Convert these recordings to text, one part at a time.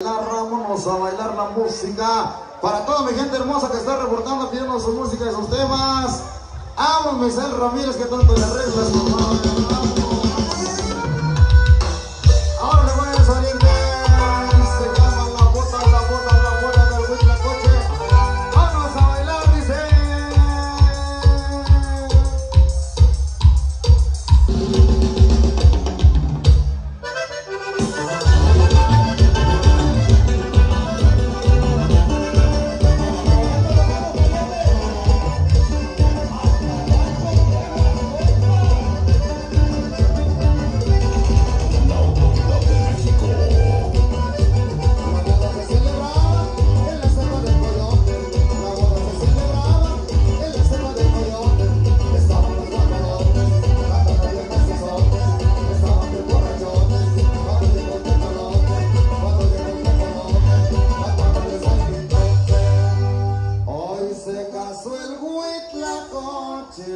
Vámonos a bailar la música para toda mi gente hermosa que está reportando, pidiendo su música y sus temas. Amo a Ramírez que tanto le arregla su acaso el huitlacoche.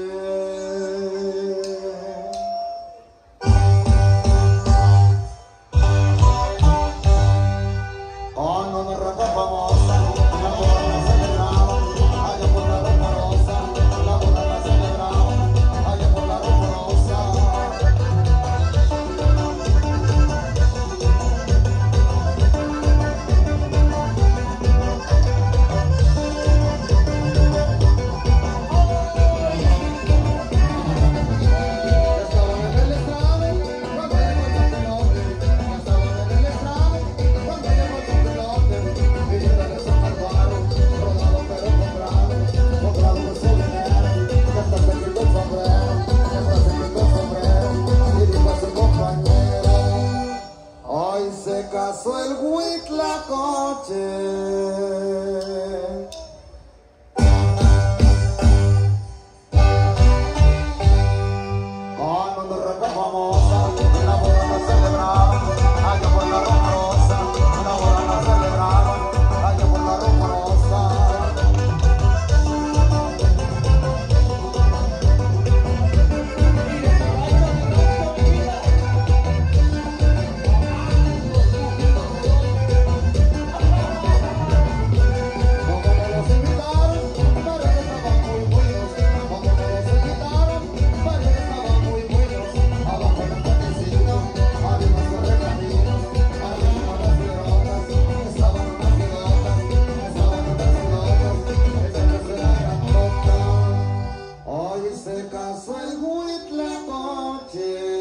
amor. Cause I hold it like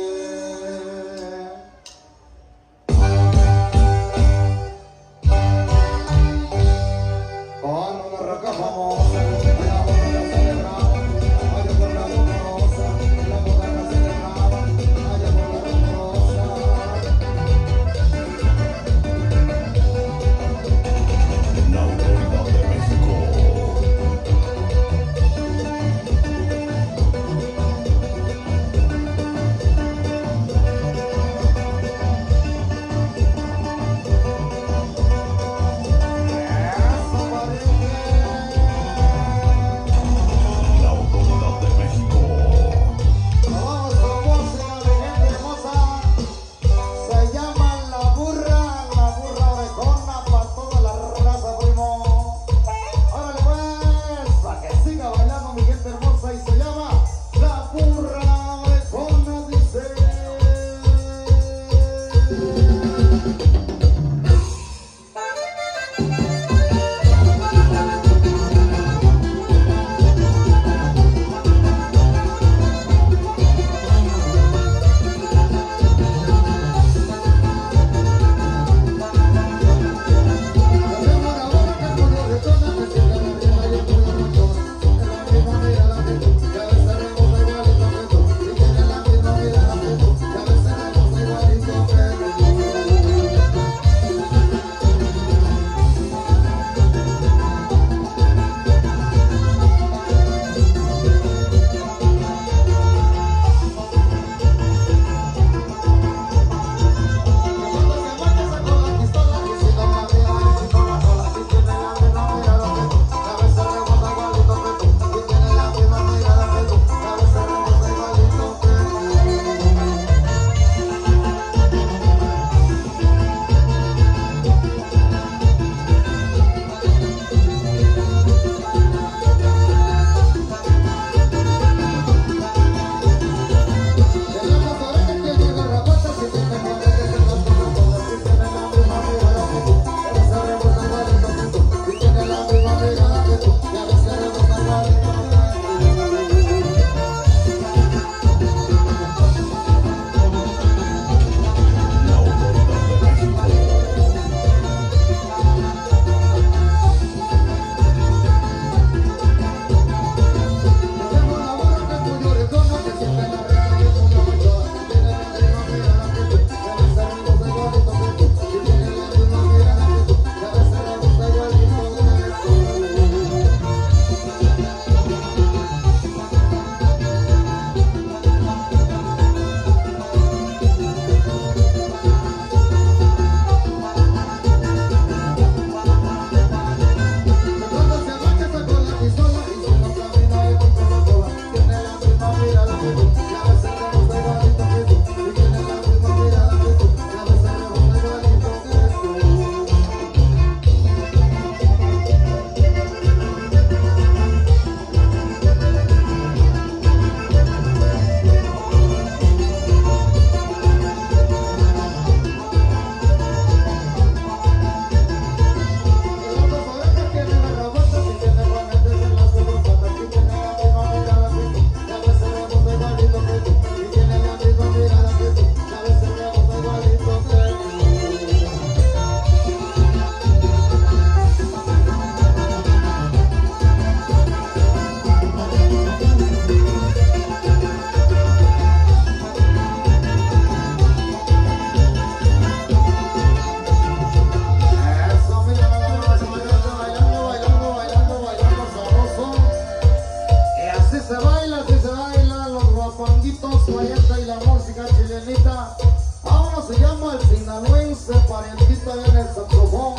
se llama El Sinaloense, parientista en el saxofón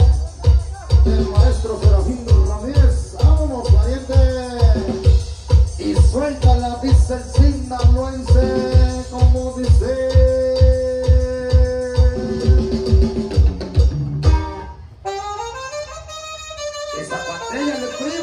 del maestro Serafín Ramírez. Vámonos, pariente. Y suéltala, dice el sinaloense, como dice. Esa pantalla le frío.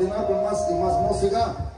Continuar con más y más música.